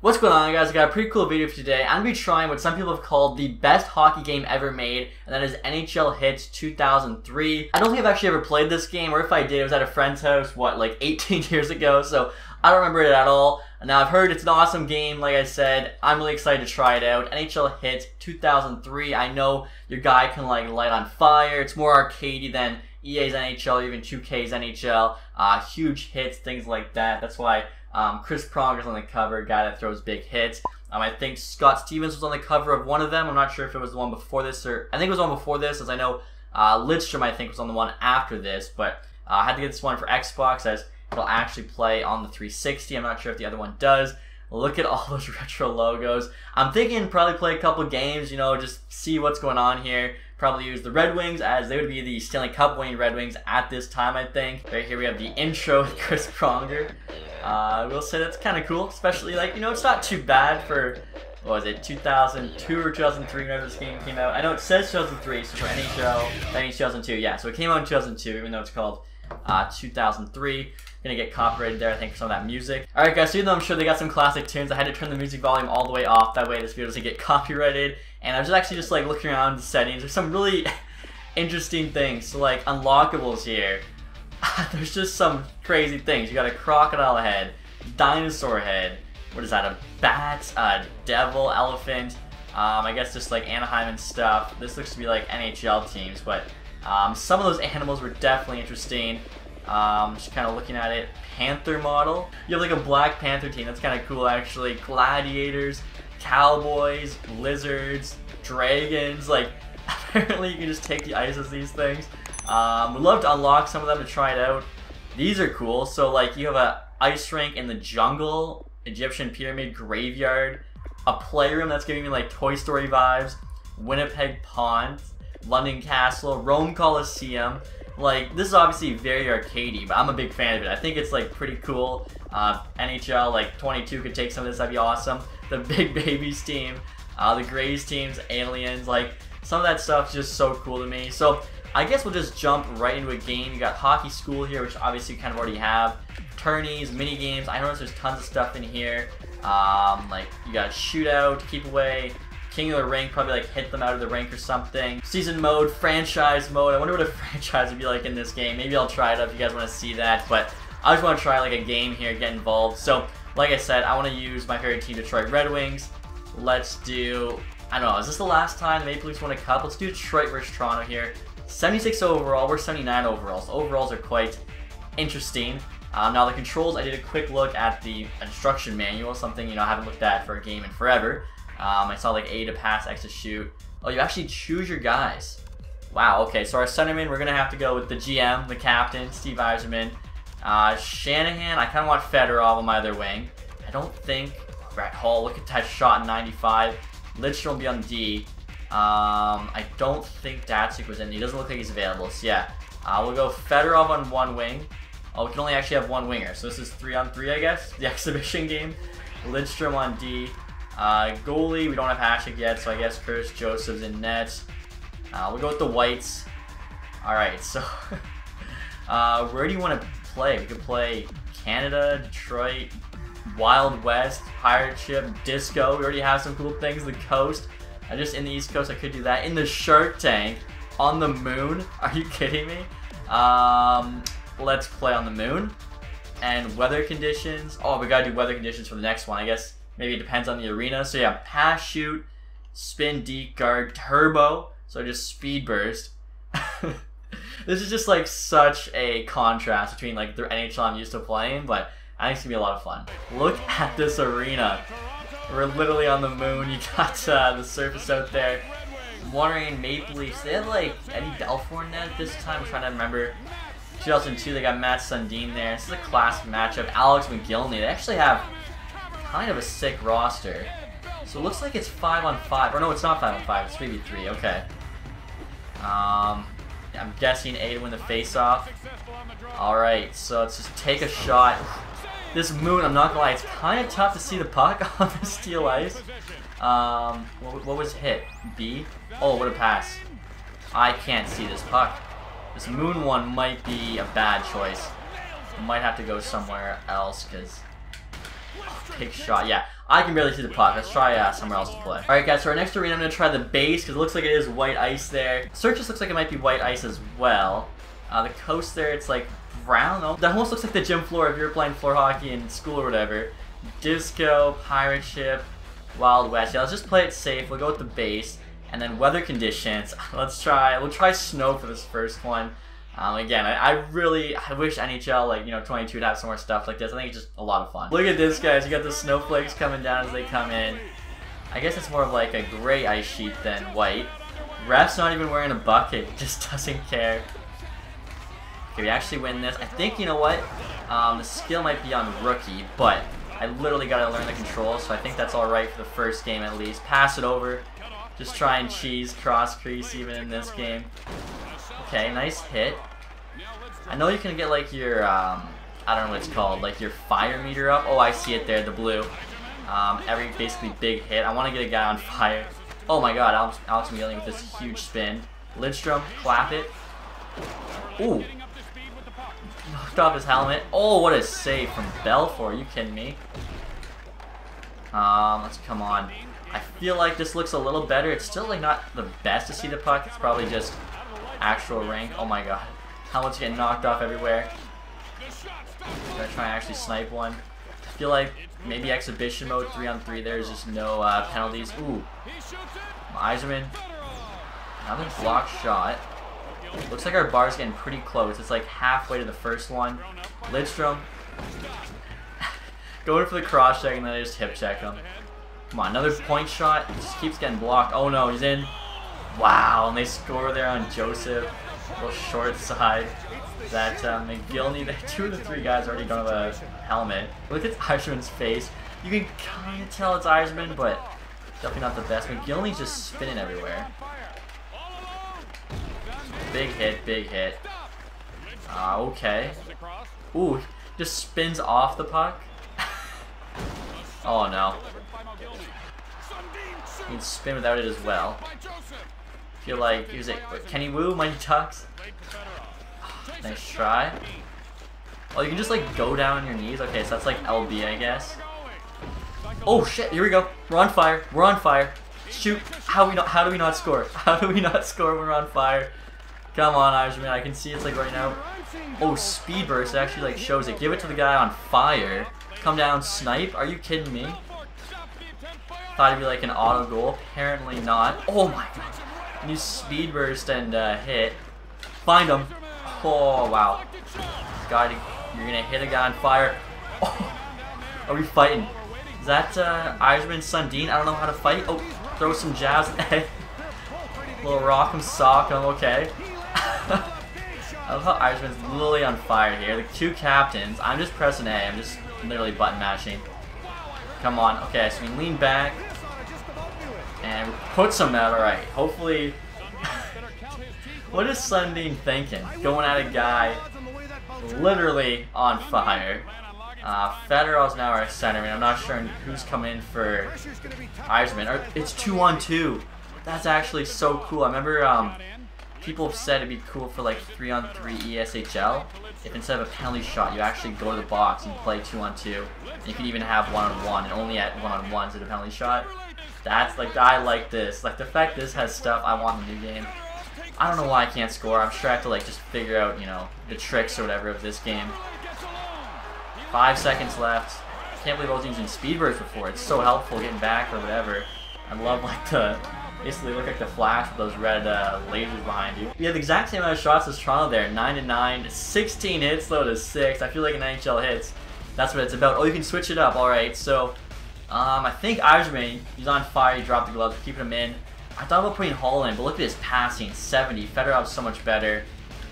What's going on guys? I got a pretty cool video for today. I'm going to be trying what some people have called the best hockey game ever made, and that is NHL Hitz 2003. I don't think I've actually ever played this game, or if I did, it was at a friend's house, what, like 18 years ago, so I don't remember it at all. Now, I've heard it's an awesome game, like I said. I'm really excited to try it out. NHL Hitz 2003. I know your guy can, like, light on fire. It's more arcadey than EA's NHL, even 2K's NHL. Uh, huge hits, things like that. That's why um, Chris Pronger's on the cover, guy that throws big hits. Um, I think Scott Stevens was on the cover of one of them. I'm not sure if it was the one before this or I think it was one before this, as I know uh, Lidstrom I think was on the one after this. But uh, I had to get this one for Xbox as it'll actually play on the 360. I'm not sure if the other one does. Look at all those retro logos. I'm thinking probably play a couple games, you know, just see what's going on here. Probably use the Red Wings as they would be the Stanley Cup winning Red Wings at this time, I think. Right here we have the intro with Chris Pronger. Uh, I will say that's kind of cool, especially like, you know, it's not too bad for, what was it, 2002 or 2003 whenever this game came out. I know it says 2003, so for NHL, that means 2002. Yeah, so it came out in 2002, even though it's called uh, 2003. Gonna get copyrighted there, I think, for some of that music. Alright guys, so even though I'm sure they got some classic tunes, I had to turn the music volume all the way off, that way this video doesn't get copyrighted. And I was actually just like looking around the settings, there's some really interesting things. So like, unlockables here. there's just some crazy things. You got a crocodile head, dinosaur head, what is that, a bat, a devil, elephant, um, I guess just like Anaheim and stuff. This looks to be like NHL teams, but um, some of those animals were definitely interesting. Um, just kind of looking at it. Panther model. You have like a Black Panther team. That's kind of cool actually. Gladiators, cowboys, lizards, dragons. Like apparently you can just take the ice as these things. Um, would love to unlock some of them to try it out. These are cool. So like you have a ice rink in the jungle, Egyptian pyramid graveyard, a playroom that's giving me like Toy Story vibes, Winnipeg Pond, London Castle, Rome Coliseum. Like, this is obviously very arcadey, but I'm a big fan of it. I think it's, like, pretty cool. Uh, NHL, like, 22 could take some of this, that'd be awesome. The Big Babies team, uh, the Grays teams, Aliens, like, some of that stuff's just so cool to me. So, I guess we'll just jump right into a game. You got Hockey School here, which obviously you kind of already have. Tourneys, mini games. I noticed there's tons of stuff in here. Um, like, you got Shootout, Keep Away, King of the Ring, probably like hit them out of the rink or something. Season mode, franchise mode. I wonder what a franchise would be like in this game. Maybe I'll try it up if you guys want to see that. But I just want to try like a game here, get involved. So, like I said, I want to use my favorite team, Detroit Red Wings. Let's do, I don't know, is this the last time the Maple Leafs won a cup? Let's do Detroit versus Toronto here. 76 overall, we're 79 overall. So overalls are quite interesting. Um, now the controls, I did a quick look at the instruction manual, something you know I haven't looked at for a game in forever. Um, I saw like A to pass, X to shoot. Oh, you actually choose your guys. Wow, okay, so our centerman, we're going to have to go with the GM, the captain, Steve Yzerman. Uh, Shanahan, I kind of want Fedorov on my other wing. I don't think Brett Hull, look at that shot in 95. Lidstrom will be on D. Um, I don't think Datsyuk was in. He doesn't look like he's available. So yeah, uh, we'll go Fedorov on one wing. Oh, we can only actually have one winger. So this is three on three, I guess. The exhibition game. Lidstrom on D. Uh, goalie, we don't have Hasek yet, so I guess Curtis Joseph's in net. Uh, we'll go with the Whites. Alright, so uh, where do you want to play? We could play Canada, Detroit, Wild West, Pirate Ship, Disco. We already have some cool things. The Coast. I just in the East Coast, I could do that. In the Shark Tank, on the moon. Are you kidding me? Um, let's play on the moon. And weather conditions. Oh, we gotta do weather conditions for the next one. I guess Maybe it depends on the arena. So yeah, pass, shoot, spin, deke, guard, turbo. So just speed burst. this is just like such a contrast between like the NHL I'm used to playing, but I think it's gonna be a lot of fun. Look at this arena. We're literally on the moon. You got uh, the surface out there. Wondering Maple Leafs. They had like Eddie Belfour in net this time. I'm trying to remember. 2002, they got Mats Sundin there. This is a classic matchup. Alex Mogilny. They actually have kind of a sick roster. So it looks like it's 5 on 5. Or no, it's not 5 on 5. It's 3v3. Okay. Um, I'm guessing A to win the face-off. Alright, so let's just take a shot. This moon, I'm not gonna lie, it's kind of tough to see the puck on the steel ice. Um, what, what was hit? B? Oh, what a pass. I can't see this puck. This moon one might be a bad choice. Might have to go somewhere else, because Big shot, yeah. I can barely see the puck. Let's try uh, somewhere else to play. Alright guys, so our next arena I'm going to try the base because it looks like it is white ice there. Circus looks like it might be white ice as well. Uh, the coast there, it's like brown. That almost looks like the gym floor if you're playing floor hockey in school or whatever. Disco, pirate ship, Wild West. Yeah, let's just play it safe. We'll go with the base. And then weather conditions. Let's try, we'll try snow for this first one. Um, again, I, I, really, I wish NHL, like, you know, 22 would have some more stuff like this. I think it's just a lot of fun. Look at this, guys. You got the snowflakes coming down as they come in. I guess it's more of like a gray ice sheet than white. Ref's not even wearing a bucket. Just doesn't care. Okay, we actually win this. I think, you know what? Um, the skill might be on rookie, but I literally got to learn the controls, so I think that's alright for the first game at least. Pass it over. Just try and cheese cross crease even in this game. Okay, nice hit. I know you can get like your, um, I don't know what it's called, like your fire meter up. Oh, I see it there, the blue. Um, every basically big hit. I want to get a guy on fire. Oh my god, Alex, Alex Mogilny with this huge spin. Lidstrom, clap it. Ooh. Off his helmet. Oh, what a save from Belfour. Are you kidding me? Um, let's come on. I feel like this looks a little better. It's still like not the best to see the puck. It's probably just actual rank. Oh my god. Helmet's getting knocked off everywhere. I'm gonna try and actually snipe one. I feel like maybe exhibition mode 3 on 3 there's just no uh, penalties. Ooh. Yzerman. Another block shot. Looks like our bar's getting pretty close. It's like halfway to the first one. Lidstrom. Going for the cross check and then I just hip check him. Come on, another point shot. Just keeps getting blocked. Oh no, he's in. Wow, and they score there on Joseph. Little short side. That uh, Mogilny, the two of the three guys already don't have a helmet. Look at Yzerman's face. You can kind of tell it's Yzerman, but definitely not the best. Mogilny's just spinning everywhere. Big hit, big hit. Uh, okay. Ooh, just spins off the puck. oh no. You can spin without it as well feel like, was it Kenny Wu, Mighty Ducks? nice try. Oh, you can just like go down on your knees. Okay, so that's like LB, I guess. Oh shit! Here we go. We're on fire. We're on fire. Shoot! How we not? How do we not score? How do we not score when we're on fire? Come on, Yzerman. I can see it's like right now. Oh, speed burst actually like shows it. Give it to the guy on fire. Come down, snipe. Are you kidding me? Thought it'd be like an auto goal. Apparently not. Oh my god. New speed burst and uh, hit. Find him. Oh, wow. Guy, you're gonna hit a guy on fire. Oh, are we fighting? Is that uh, Yzerman Sundin? I don't know how to fight. Oh, throw some jabs. Little rock and sock. I'm okay. I love how Yzerman's literally on fire here. The two captains. I'm just pressing A. I'm just literally button mashing. Come on. Okay, so we lean back and put some out alright. Hopefully, what is Sundin thinking? Going at a guy literally on fire. Uh, Fedorov's now our center, and I'm not sure who's coming in for Yzerman. It's two on two. That's actually so cool. I remember um, people have said it'd be cool for like three on three ESHL. If instead of a penalty shot, you actually go to the box and play two on two. And you can even have one on one, and only at one on one instead of penalty shot. That's like I like this. Like the fact this has stuff I want in the new game. I don't know why I can't score. I'm sure I have to like just figure out, you know, the tricks or whatever of this game. Five seconds left. Can't believe I was using speed burst before. It's so helpful getting back or whatever. I love like the basically look like the flash with those red uh, lasers behind you. You have the exact same amount of shots as Toronto there. 9 to 9, 16 Hitz though to 6. I feel like an NHL hits. That's what it's about. Oh, you can switch it up. Alright, so um, I think Yzerman, he's on fire, he dropped the gloves, keeping him in. I thought about putting Hull in, but look at his passing, 70. Fedorov's so much better.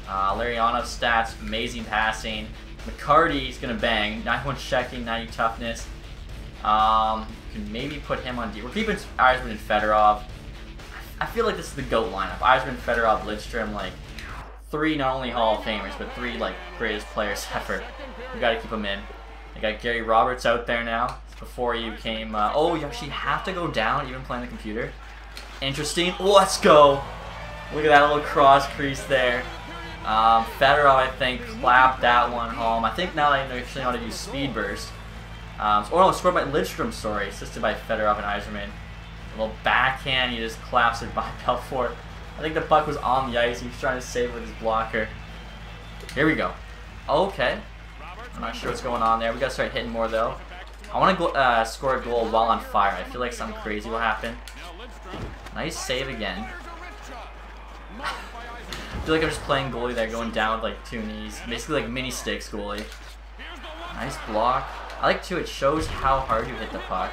Uh, Larionov's stats, amazing passing. McCarty's gonna bang, 91 checking, 90 toughness. Um, can maybe put him on D. We're keeping Yzerman and Fedorov. I feel like this is the GOAT lineup. Yzerman, Fedorov, Lidstrom, like three not only Hall of Famers, but three like greatest players ever. We gotta keep them in. They got Gary Roberts out there now before you came. Uh, oh, you actually have to go down even playing the computer. Interesting. Let's go. Look at that little cross crease there. Um, I think, clapped that one home. I think now I actually know how to use Speed Burst. Um, oh no, scored by Lidstrom, sorry. Assisted by Fedorov and Yzerman. Little backhand, he just collapsed it by Belfour. I think the puck was on the ice. He was trying to save with his blocker. Here we go. Okay. I'm not sure what's going on there. We gotta start hitting more though. I want to uh, score a goal while on fire. I feel like something crazy will happen. Nice save again. I feel like I'm just playing goalie there, going down with like two knees. Basically like mini sticks goalie. Nice block. I like too, it shows how hard you hit the puck.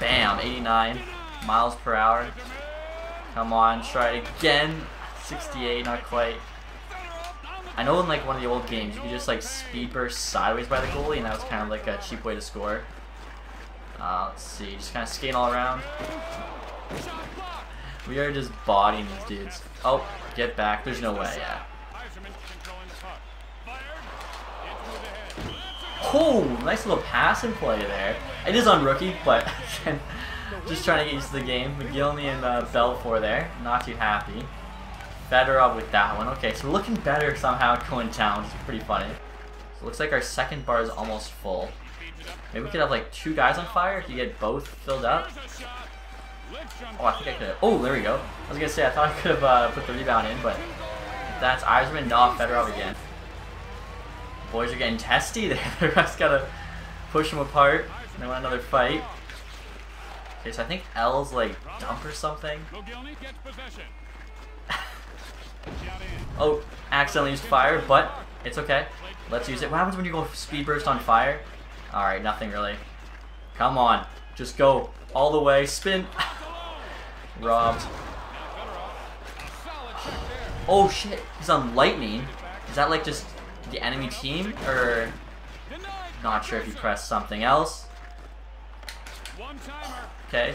Bam, 89 miles per hour. Come on, try it again. 68, not quite. I know in like one of the old games, you could just like speed burst sideways by the goalie, and that was kind of like a cheap way to score. Uh, let's see, just kind of skating all around. We are just bodying these dudes. Oh, get back. There's no way, yeah. Oh, nice little pass and play there. It is on rookie, but just trying to get used to the game. Mogilny and uh, Belfour there. Not too happy. Fedorov with that one. Okay, so looking better somehow going down, which is pretty funny. So looks like our second bar is almost full. Maybe we could have like two guys on fire if you get both filled up. Oh, I think I could have. Oh, there we go. I was going to say, I thought I could have uh, put the rebound in, but that's Yzerman, not Fedorov again. Boys are getting testy there. the rest got to push them apart. And they want another fight. Okay, so I think L's like dump or something. oh, accidentally used fire, but it's okay. Let's use it. What happens when you go speed burst on fire? Alright, nothing really. Come on. Just go all the way. Spin. Robbed. Oh shit, he's on lightning. Is that like just the enemy team? Or not sure if you press something else. Okay.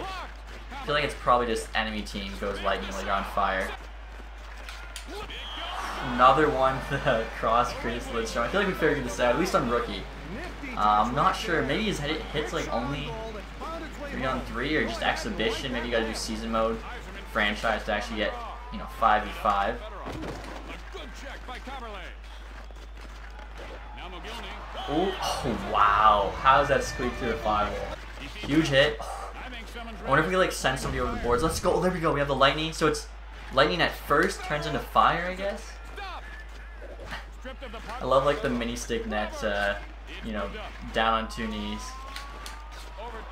I feel like it's probably just enemy team goes lightning like on fire. Another one the cross crease Lidstrom. I feel like we figured this out, at least on rookie. Uh, I'm not sure. Maybe his hit hits like only three on three or just exhibition. Maybe you gotta do season mode franchise to actually get, you know, 5v5. Ooh, oh, wow. How does that squeak through the firewall? Huge hit. I wonder if we like send somebody over the boards. Let's go. Oh, there we go. We have the lightning. So it's lightning at first, turns into fire, I guess. I love like the mini stick net, uh, you know, down on two knees.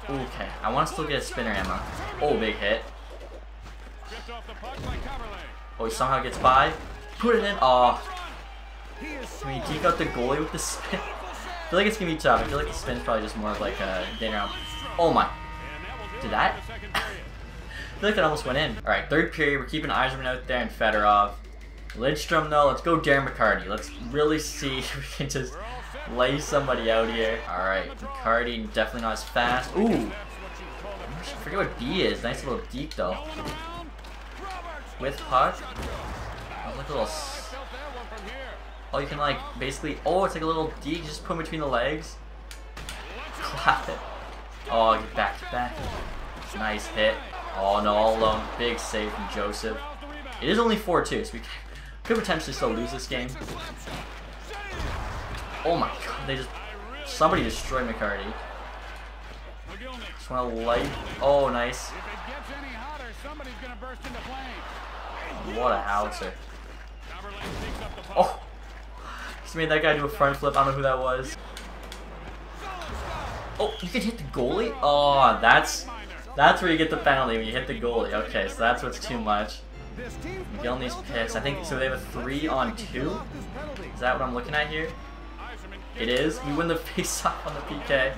Okay, I want to still get a spinner ammo. Oh, big hit. Oh, he somehow gets by. Put it in. Oh. Can we geek out the goalie with the spin? Feel like it's gonna be tough. I feel like the spin's probably just more of like a getting around. Oh my. Did that? I feel like that almost went in. Alright, third period. We're keeping Yzerman out there and Fedorov. Lidstrom though, let's go Darren McCarty. Let's really see if we can just lay somebody out here. Alright, McCarty definitely not as fast. Ooh! I forget what B is. Nice little deep though. With puck. Oh, a little... Oh, you can like basically... Oh, it's like a little D. Just put between the legs. Clap it. Oh, get back, get back. Nice hit. Oh no, all alone. Big save from Joseph. It is only 4-2, so we could potentially still lose this game. Oh my god, they just... Somebody destroyed McCarty. Just want to light... Oh, nice. What a howitzer. Oh! Just made that guy do a front flip. I don't know who that was. Oh, you can hit the goalie? Oh, that's... That's where you get the penalty, when you hit the goalie. Okay, so that's what's too much. Gilney's pissed. I think, so they have a 3 on 2? Is that what I'm looking at here? It is. We win the face-off on the PK.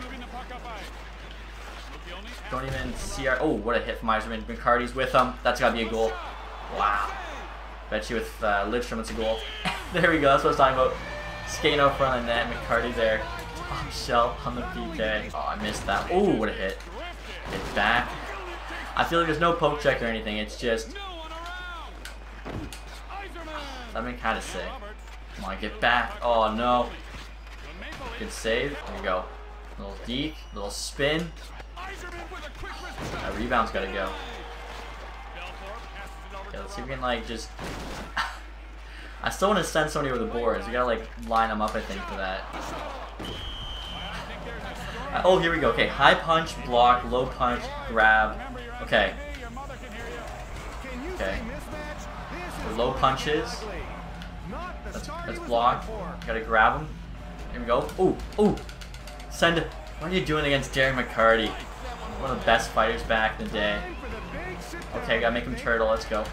Don't even see our... Oh, what a hit from Yzerman. McCarty's with him. That's got to be a goal. Wow. Bet you with uh, Lidstrom it's a goal. there we go. That's what I was talking about. Skating out front of net. McCarty there. Oh, Top shell on the PK. Oh, I missed that. Oh, what a hit. Hit back. I feel like there's no poke check or anything. It's just... That'd been kind of sick. Come on, get back. Oh, no. Good save. There you go. Little deke, little spin. That rebound's gotta go. Let's see if we can like just. I still want to send somebody over the boards. We gotta like line them up, I think, for that. Uh, oh, here we go. Okay, high punch, block, low punch, grab. Okay. Okay. The low punches. Let's, let's block. Gotta grab him. Here we go. Ooh, ooh. Send. What are you doing against Darren McCarty? One of the best fighters back in the day. Okay, gotta make him turtle. Let's go.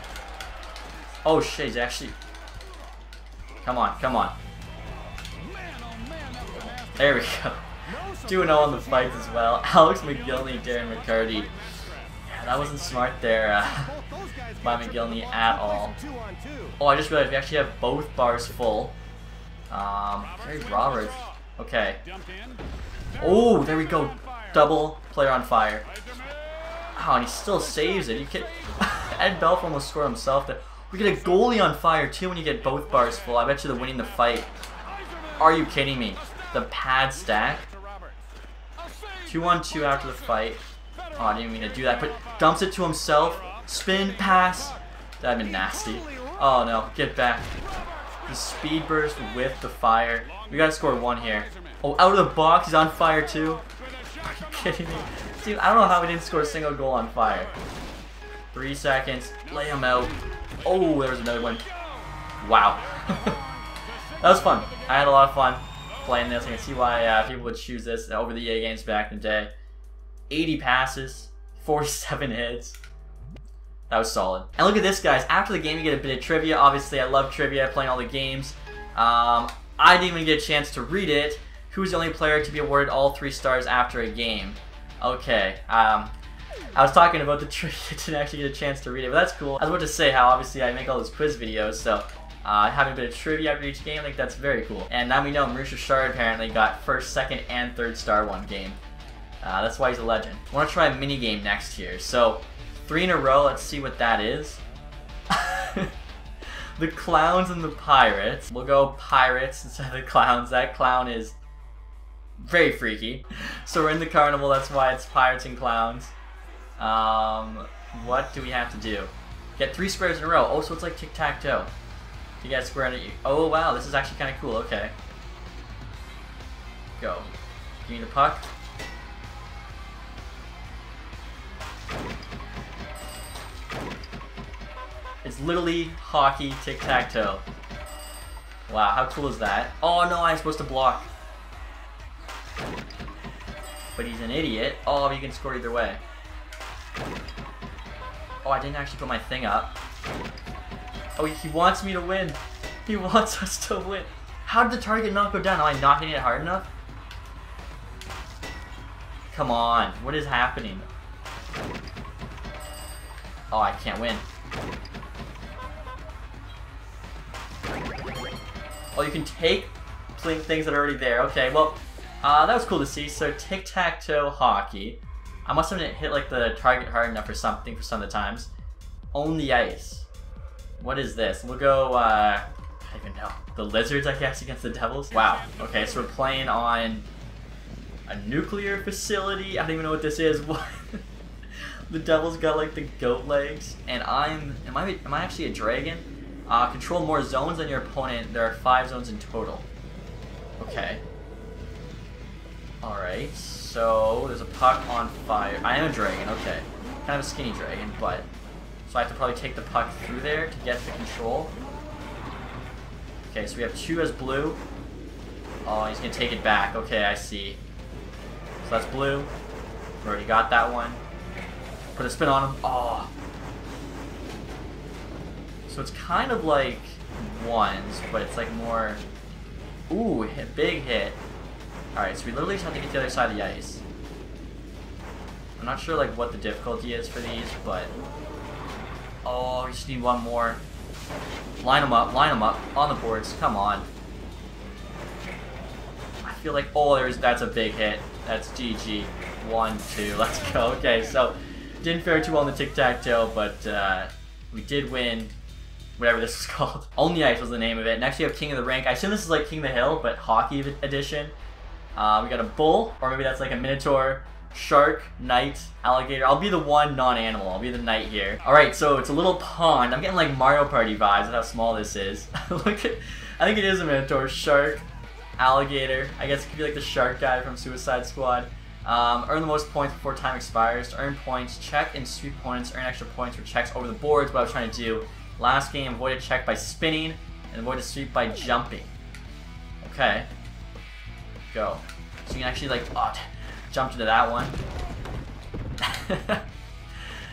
Oh shit, he's actually... Come on, come on. There we go. 2-0 on the fights as well. Alex Mogilny, Darren McCarty. Yeah, that wasn't smart there uh, by Mogilny at all. Oh, I just realized we actually have both bars full. Um, Gary Roberts. Okay. Oh, there we go. Double player on fire. Oh, and he still saves it. You can Ed Belfour almost scored himself there. We get a goalie on fire too when you get both bars full. I bet you they're winning the fight. Are you kidding me? The pad stack. Two on two after the fight. Oh, I didn't mean to do that, but dumps it to himself. Spin, pass. That'd been nasty. Oh no, get back. The speed burst with the fire. We gotta score one here. Oh, out of the box, he's on fire too. Are you kidding me? Dude, I don't know how we didn't score a single goal on fire. Three seconds, lay him out. Oh, there's another one. Wow. that was fun. I had a lot of fun playing this. I can see why uh, people would choose this over the EA games back in the day. 80 passes, 47 hits. That was solid. And look at this, guys. After the game, you get a bit of trivia. Obviously, I love trivia, playing all the games. Um, I didn't even get a chance to read it. Who's the only player to be awarded all three stars after a game? Okay. Um, I was talking about the trivia, didn't actually get a chance to read it, but that's cool. I was about to say how obviously I make all those quiz videos, so uh, having a bit of trivia after each game, think that's very cool. And now we know Maurice Richard apparently got first, second, and third star one game. Uh, that's why he's a legend. I want to try a mini game next here. So three in a row. Let's see what that is. the clowns and the pirates. We'll go pirates instead of the clowns. That clown is very freaky. So we're in the carnival. That's why it's pirates and clowns. Um, what do we have to do? Get three squares in a row. Oh, so it's like tic-tac-toe. You get a square in it. Oh, wow. This is actually kind of cool. Okay. Go. Give me the puck. It's literally hockey tic-tac-toe. Wow, how cool is that? Oh no, I'm supposed to block. But he's an idiot. Oh, you can score either way. Oh, I didn't actually put my thing up. Oh, he wants me to win. He wants us to win. How did the target not go down? Am I not hitting it hard enough? Come on. What is happening? Oh, I can't win. Oh, you can take things that are already there. Okay, well, uh, that was cool to see. So, tic-tac-toe hockey. I must have hit like the target hard enough or something for some of the times. Own the ice. What is this? We'll go, uh, I don't even know. The lizards, I guess, against the devils? Wow. Okay, so we're playing on a nuclear facility. I don't even know what this is. What? the devil's got like the goat legs, and I'm am I am I actually a dragon? Uh, control more zones than your opponent. There are five zones in total. Okay. All right. So there's a puck on fire. I am a dragon. Okay. Kind of a skinny dragon, but so I have to probably take the puck through there to get the control. Okay, so we have two as blue. Oh, he's gonna take it back. Okay, I see. So that's blue. Already got that one. Put a spin on him. Oh. So it's kind of like ones, but it's like more... Ooh, hit, big hit. Alright, so we literally just have to get to the other side of the ice. I'm not sure like what the difficulty is for these, but... Oh, we just need one more. Line them up, line them up, on the boards, come on. I feel like, oh, there's that's a big hit. That's GG. One, two, let's go. Okay, so didn't fare too well in the tic-tac-toe, but uh, we did win whatever this is called. Only Ice was the name of it. Next we have King of the Rink. I assume this is like King of the Hill, but hockey edition. Uh, we got a bull, or maybe that's like a minotaur, shark, knight, alligator. I'll be the one non-animal. I'll be the knight here. All right, so it's a little pond. I'm getting like Mario Party vibes at how small this is. Look at, I think it is a minotaur, shark, alligator. I guess it could be like the shark guy from Suicide Squad. Um, earn the most points before time expires. To earn points, check and sweep opponents. Earn extra points for checks over the boards. What I was trying to do. Last game, avoid a check by spinning and avoid a sweep by jumping. Okay. Go. So you can actually like oh, jump into that one.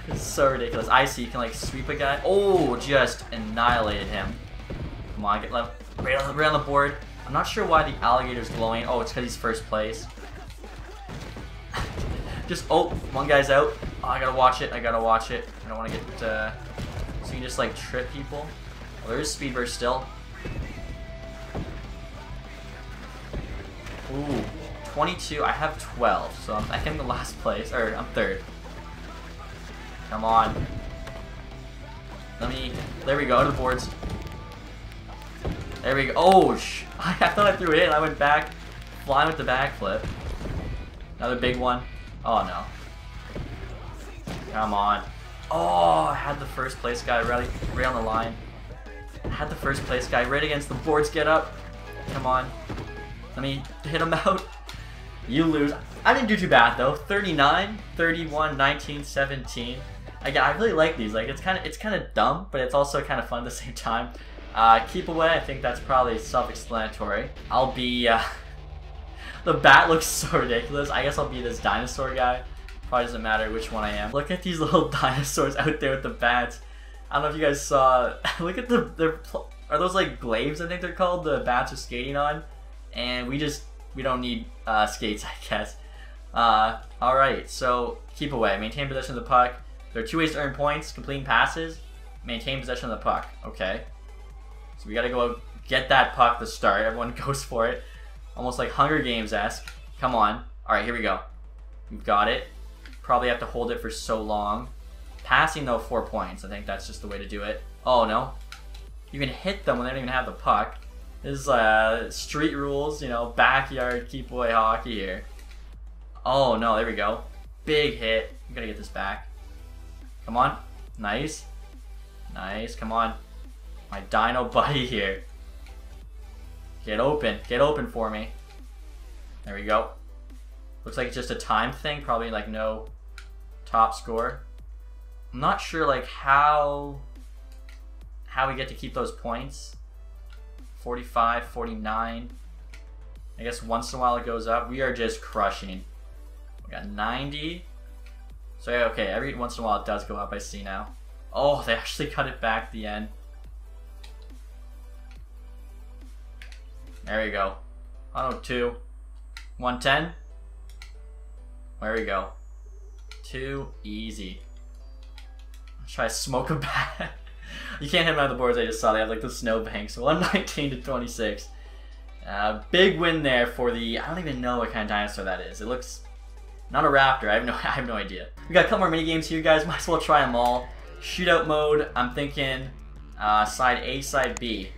it's so ridiculous. I see you can like sweep a guy. Oh, just annihilated him. Come on, get left. Right on, right on the board. I'm not sure why the alligator's glowing. Oh, it's because he's first place. just, oh, one guy's out. Oh, I gotta watch it. I gotta watch it. I don't want to get, uh, so you can just like trip people. There is speed burst still. 22. I have 12, so I'm, I think the last place, or I'm third. Come on. Let me, there we go, to the boards. There we go. Oh, sh I thought I threw it in. I went back, flying with the backflip. Another big one. Oh, no. Come on. Oh, I had the first place guy right, right on the line. I had the first place guy right against the boards. Get up. Come on. Let me hit him out. You lose. I didn't do too bad though. 39, 31, 19, 17. Again, I really like these. Like it's kind of it's kind of dumb, but it's also kind of fun at the same time. Uh, keep away. I think that's probably self-explanatory. I'll be. Uh, the bat looks so ridiculous. I guess I'll be this dinosaur guy. Probably doesn't matter which one I am. Look at these little dinosaurs out there with the bats. I don't know if you guys saw. look at the. They're, are those like glaives? I think they're called. The bats are skating on, and we just we don't need uh, skates, I guess. Uh, all right. So keep away. Maintain possession of the puck. There are two ways to earn points: completing passes, maintain possession of the puck. Okay. So we gotta go get that puck to start. Everyone goes for it. Almost like Hunger Games esque. Come on. All right, here we go. We've got it. Probably have to hold it for so long. Passing though, four points. I think that's just the way to do it. Oh no. You can hit them when they don't even have the puck. Is uh, street rules, you know, backyard keep away hockey here. Oh no, there we go. Big hit. I'm gonna get this back. Come on. Nice. Nice. Come on. My dino buddy here. Get open. Get open for me. There we go. Looks like it's just a time thing. Probably like no top score. I'm not sure like how how we get to keep those points. 45, 49. I guess once in a while it goes up. We are just crushing. We got 90. So yeah, okay, every once in a while it does go up, I see now. Oh, they actually cut it back the end. There we go. 102. 110. There we go. Too easy. Try to smoke a bat. you can't hit them out of the boards. I just saw they have like the snowbanks. 119 to 26. Uh, big win there for the. I don't even know what kind of dinosaur that is. It looks not a raptor. I have no. I have no idea. We got a couple more mini games here, guys. Might as well try them all. Shootout mode. I'm thinking uh, side A, side B.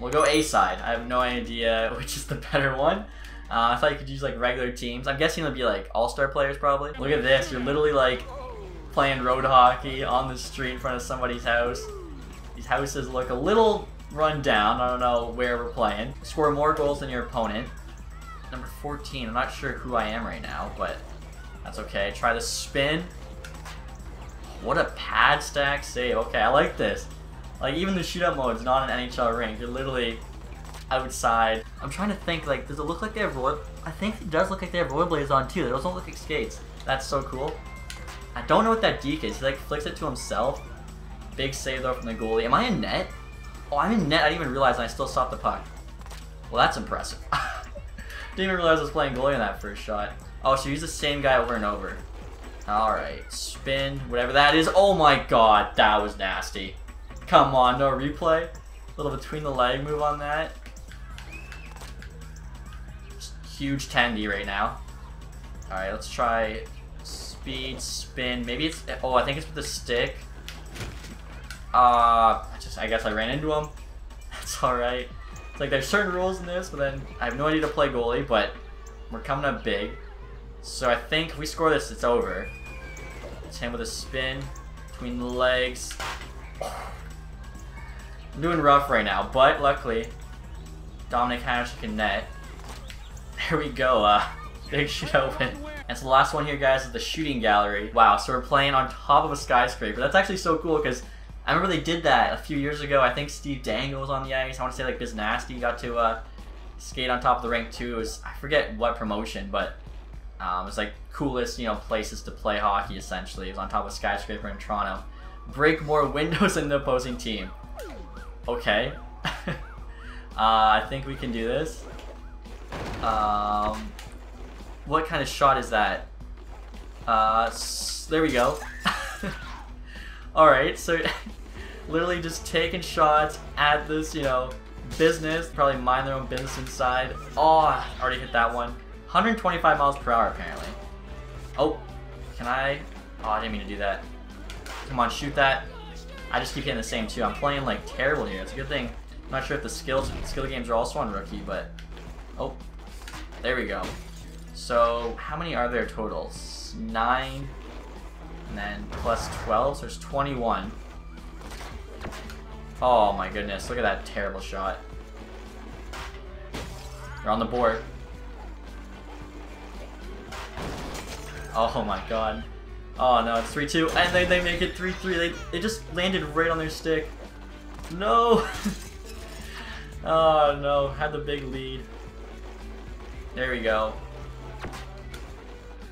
We'll go A side. I have no idea which is the better one. Uh, I thought you could use like regular teams. I'm guessing it'll be like all-star players probably. Look at this. You're literally like playing road hockey on the street in front of somebody's house. These houses look a little run down. I don't know where we're playing. Score more goals than your opponent. Number 14. I'm not sure who I am right now, but that's okay. Try the spin. What a pad stack save. Okay, I like this. Like, even the shootout mode is not an NHL rink. You're literally outside. I'm trying to think, like, does it look like they have. I think it does look like they have rollerblades on, too. They don't look like skates. That's so cool. I don't know what that deke is. He, like, flicks it to himself. Big save, though, from the goalie. Am I in net? Oh, I'm in net. I didn't even realize, I still stopped the puck. Well, that's impressive. didn't even realize I was playing goalie in that first shot. Oh, so use the same guy over and over. Alright, spin, whatever that is. Oh my god, that was nasty. Come on, no replay. A Little between the leg move on that. Just huge tendy right now. Alright, let's try speed, spin. Maybe it's, oh, I think it's with the stick. Uh, I just, I guess I ran into him. That's alright. It's like there's certain rules in this, but then I have no idea to play goalie, but we're coming up big. So I think if we score this, it's over. Him with a spin between the legs. I'm doing rough right now, but luckily, Dominik Hasek can net. There we go, uh, big shit open. And so the last one here, guys, is the shooting gallery. Wow, so we're playing on top of a skyscraper. That's actually so cool because I remember they did that a few years ago. I think Steve Dangle was on the ice. I want to say like Biz Nasty got to uh, skate on top of the rink too. It was I forget what promotion, but um, it was like coolest you know places to play hockey. Essentially, it was on top of a skyscraper in Toronto. Break more windows in the opposing team. Okay. uh, I think we can do this. Um, what kind of shot is that? Uh, there we go. Alright, so literally just taking shots at this, you know, business. Probably mind their own business inside. Oh, already hit that one. 125 miles per hour, apparently. Oh, can I? Oh, I didn't mean to do that. Come on, shoot that. I just keep hitting the same two. I'm playing, like, terrible here. It's a good thing. I'm not sure if the skills skill games are also on Rookie, but... Oh, there we go. So, how many are there total? Nine, and then plus 12, so there's 21. Oh my goodness, look at that terrible shot. They're on the board. Oh my god. Oh no, it's 3-2, and they, they make it 3-3. They, they just landed right on their stick. No! oh no, had the big lead. There we go.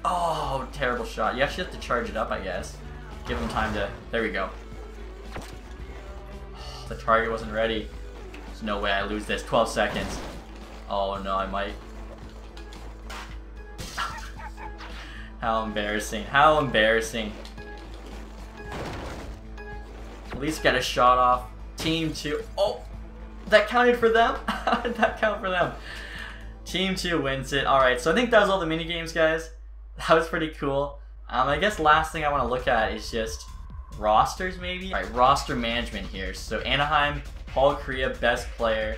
Oh, terrible shot. You actually have to charge it up, I guess. Give him time to... There we go. The target wasn't ready. There's no way I lose this. 12 seconds. Oh no, I might. How embarrassing. How embarrassing. At least get a shot off. Team 2. Oh! That counted for them? How did that count for them? Team 2 wins it. Alright, so I think that was all the mini games, guys. That was pretty cool. Um, I guess last thing I want to look at is just rosters, maybe? All right, roster management here. So Anaheim, Paul Kariya, best player,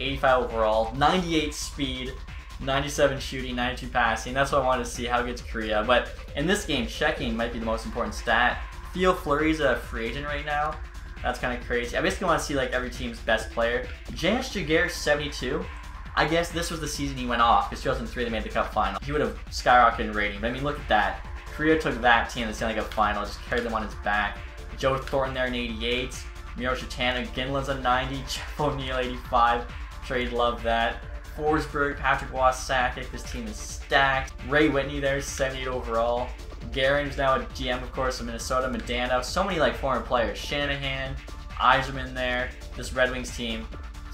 85 overall, 98 speed, 97 shooting, 92 passing. That's what I wanted to see, how good's Kariya. But in this game, checking might be the most important stat. Theo Fleury's a free agent right now. That's kind of crazy. I basically want to see like every team's best player. Janis Giguere, 72. I guess this was the season he went off because 2003 they made the Cup final. He would have skyrocketed in rating. But I mean, look at that. Kariya took that team to the Stanley Cup final, just carried them on his back. Joe Thornton there in 88. Miro Shatana, Ginla's a 90. Jeff O'Neill 85. Trade love that. Forsberg, Patrick Sakic, this team is stacked. Ray Whitney there, 78 overall. Guerin, who's now a GM, of course, of Minnesota. Medana, so many like foreign players. Shanahan, Yzerman there. This Red Wings team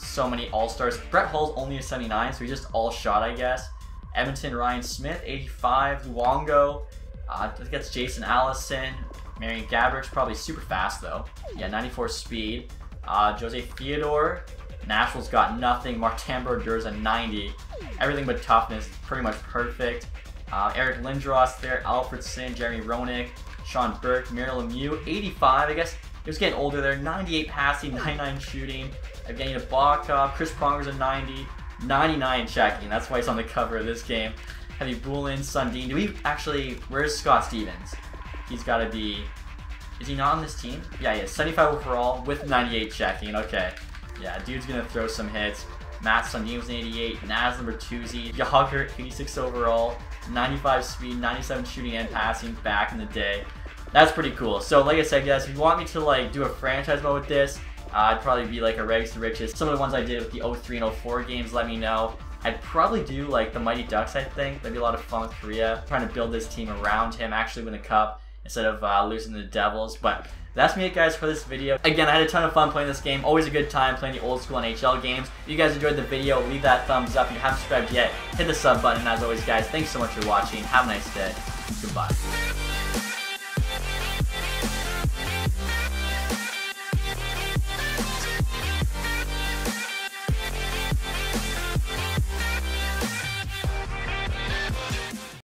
so many all-stars. Brett Hull's only a 79, so he just all shot, I guess. Edmonton, Ryan Smyth, 85. Luongo, uh, that's Jason Allison. Marian Gaborik's probably super fast, though. Yeah, 94 speed. Uh, Jose Theodore, Nashville's got nothing. Martin Brodeur's a 90. Everything but toughness, pretty much perfect. Uh, Eric Lindros there, Alfredsson, Jeremy Roenick, Sean Burke, Mario Lemieux, 85. I guess he was getting older there. 98 passing, 99 shooting. Evgeny Nabokov, Chris Pronger's a 90, 99 checking. That's why he's on the cover of this game. Heavy Bulin, Sundin. Do we actually... Where's Scott Stevens? He's got to be... Is he not on this team? Yeah, he is. 75 overall with 98 checking. Okay. Yeah, dude's going to throw some hits. Mats Sundin was an 88. Naz number 2Z. Jagr, 86 overall. 95 speed, 97 shooting and passing back in the day. That's pretty cool. So like I said, guys, if you want me to like do a franchise mode with this, uh, I'd probably be like a rags to riches. Some of the ones I did with the 03 and 04 games, let me know. I'd probably do like the Mighty Ducks, I think. That'd be a lot of fun with Kariya. Trying to build this team around him, actually win the cup instead of uh, losing to the Devils. But that's me guys for this video. Again, I had a ton of fun playing this game. Always a good time playing the old school NHL games. If you guys enjoyed the video, leave that thumbs up. If you haven't subscribed yet, hit the sub button. As always, guys, thanks so much for watching. Have a nice day. Goodbye.